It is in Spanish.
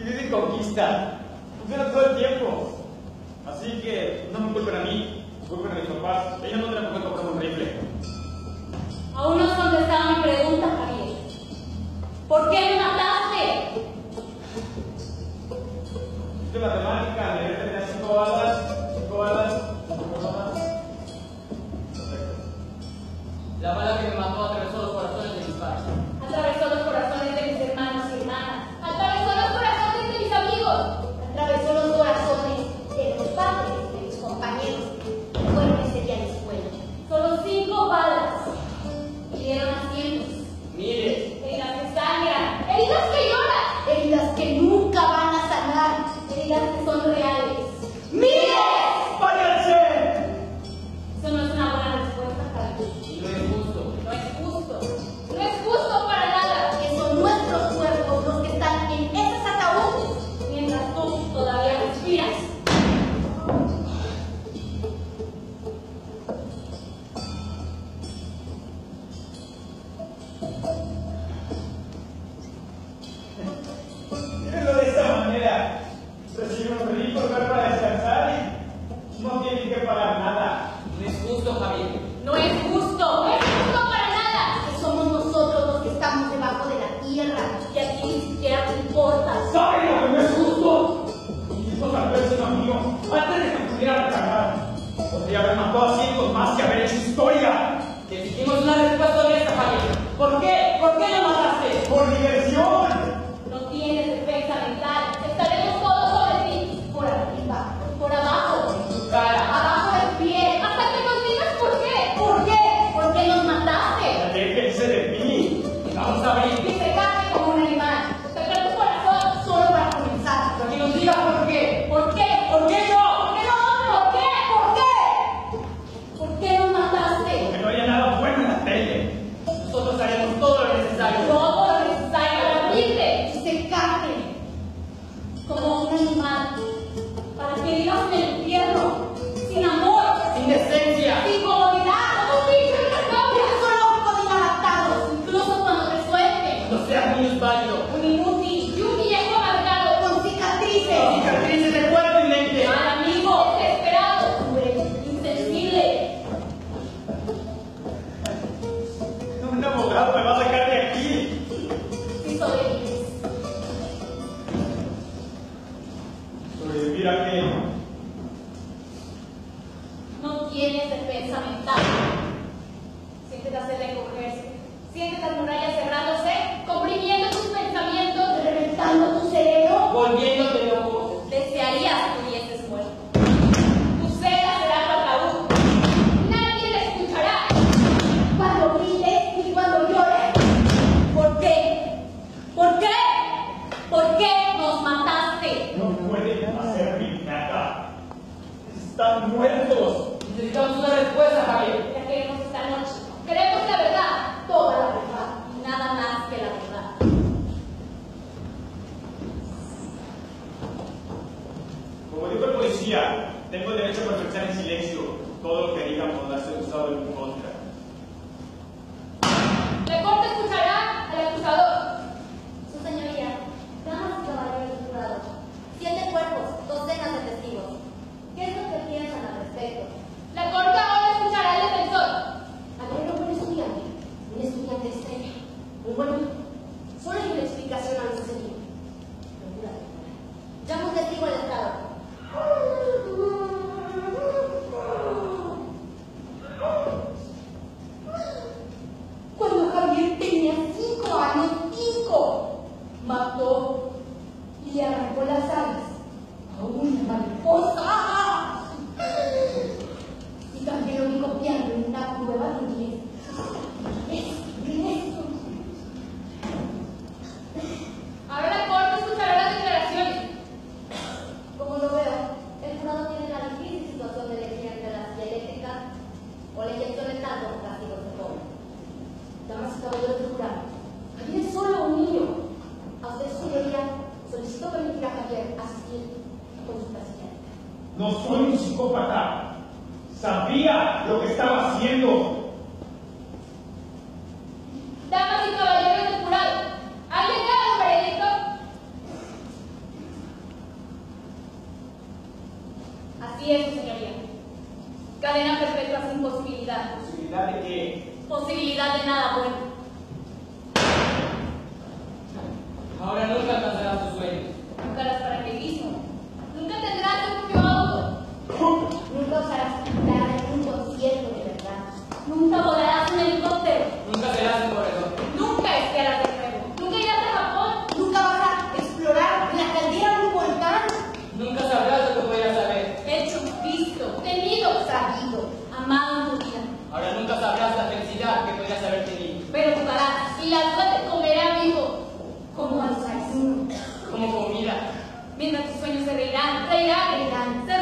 divide y conquista. Funciona todo el tiempo. Así que no me culpen a mí, me culpen a mis papás. Ellos no tienen por qué comprar un rifle. Aún no contestaban mi pregunta, Javier. ¿Por qué me mataste? Es que. justo, Javier. No es justo, no es justo para nada. Que somos nosotros los que estamos debajo de la tierra y a ti ni siquiera te importa. ¿Sabes lo que no es justo? Y eso tal vez es. Antes de que pudiera reclamar, podría haber matado a cientos más que haber hecho historia. Te dijimos una respuesta honesta, Javier. ¿Por qué? ¿Por qué lo mataste? Por diversión. no tiene están muertos. Necesitamos una respuesta, Javier. sabía lo que estaba haciendo. Damas y caballeros del jurado, ¿ha llegado veredicto? Así es, señoría. Cadena perpetua sin posibilidad. ¿Posibilidad de qué? Posibilidad de nada bueno. Mientras tus sueños se reirán, reirán, Reirán. se